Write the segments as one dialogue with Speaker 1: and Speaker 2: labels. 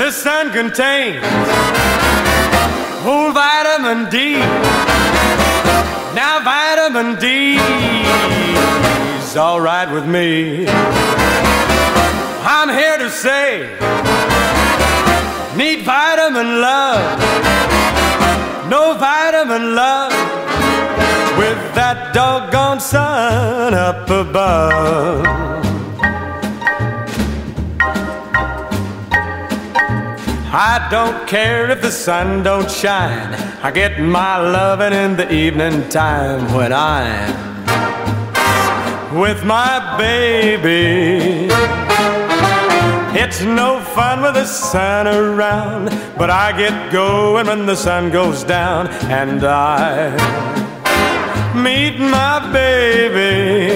Speaker 1: The sun contains whole vitamin D. Now vitamin D is alright with me. I'm here to say, need vitamin love. No vitamin love with that doggone sun up above. I don't care if the sun don't shine. I get my loving in the evening time when I'm with my baby. It's no fun with the sun around, but I get going when the sun goes down and I meet my baby.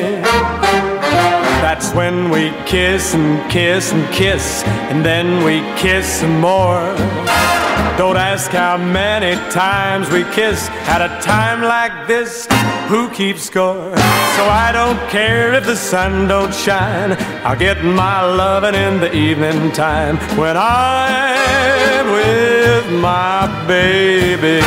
Speaker 1: When we kiss and kiss and kiss, and then we kiss some more. Don't ask how many times we kiss at a time like this. Who keeps score? So I don't care if the sun don't shine. I'll get my loving in the evening time when I'm with my baby.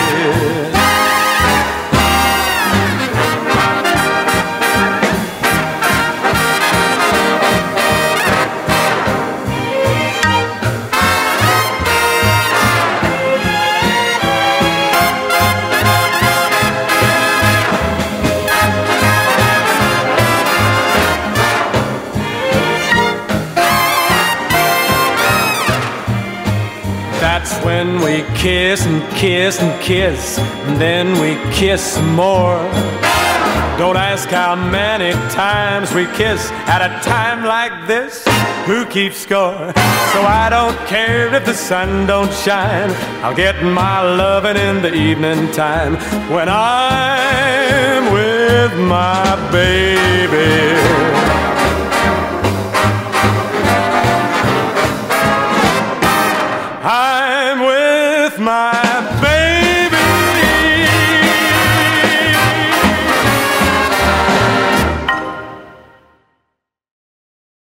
Speaker 1: That's when we kiss and kiss and kiss, and then we kiss some more. Don't ask how many times we kiss at a time like this. Who keeps score? So I don't care if the sun don't shine. I'll get my loving in the evening time when I'm with my baby.